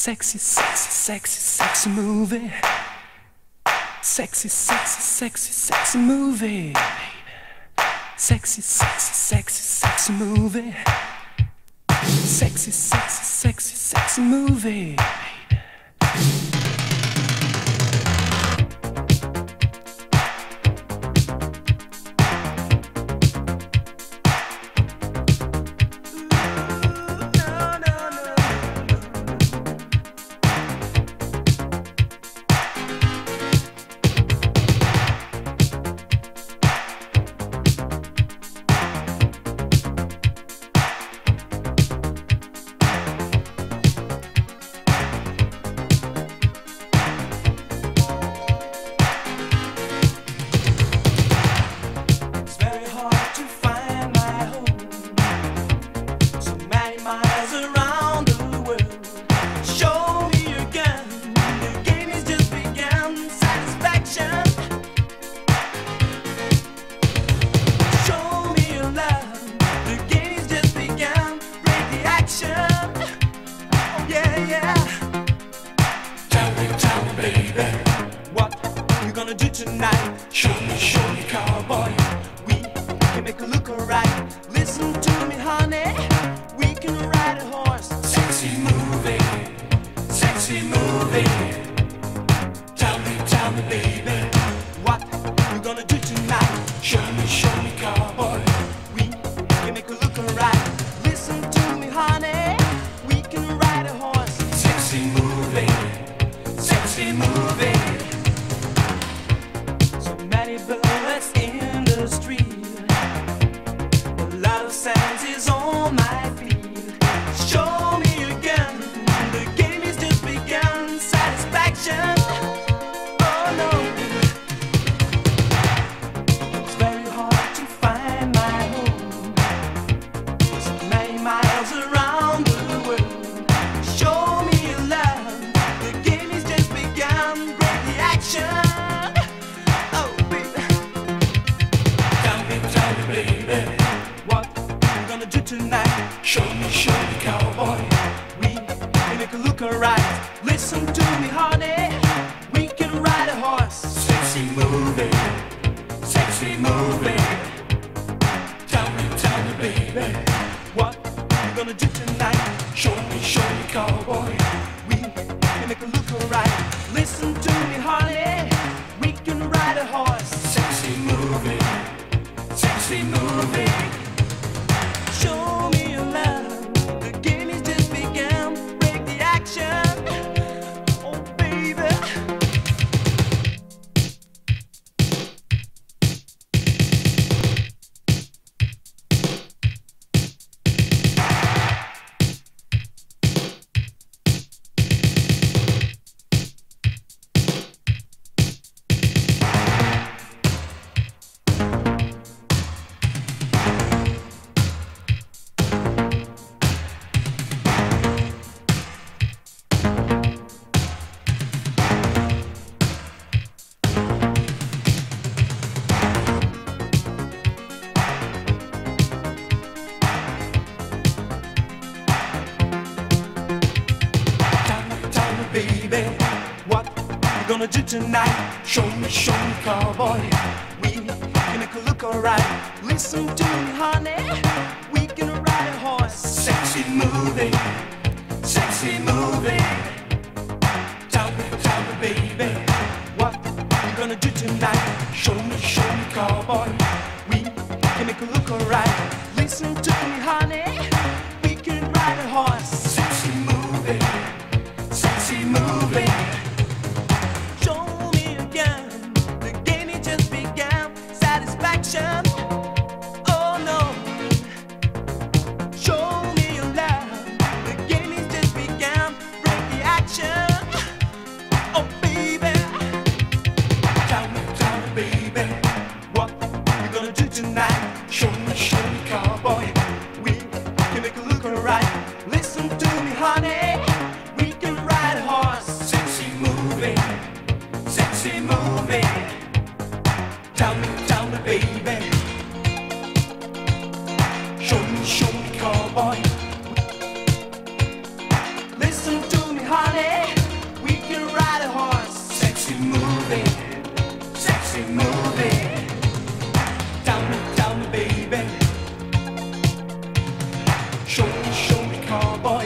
Sexy, sexy, sexy, sexy movie. Sexy, sexy, sexy, sexy movie. Sexy, sexy, sexy, sexy movie. Sexy, sexy, sexy, sexy movie. Tonight? Show me, show me, cowboy. We can make it look alright. Listen to me, honey. We can ride a horse. Sexy movie, sexy movie. Tell me, tell me, baby. What you gonna do tonight? Show me, show me, cowboy. We can make look. Listen to me, honey. We can ride a horse. Sexy movie, sexy movie. Baby. What you gonna do tonight? Show me, show me, cowboy. We can make it look alright. Listen to me, honey. We can ride a horse. Sexy movie. Sexy movie. Tell me, tell me, baby. What you gonna do tonight? Show me, show me, cowboy. We can make it look alright. Listen to gonna do tonight? Show me, show me, cowboy. We can make it look alright. Listen to me, honey. We can ride a horse. Sexy movie, sexy movie. Tell me, tell me, baby, what you gonna do tonight? Show me, show me, cowboy. show me, show me cowboy.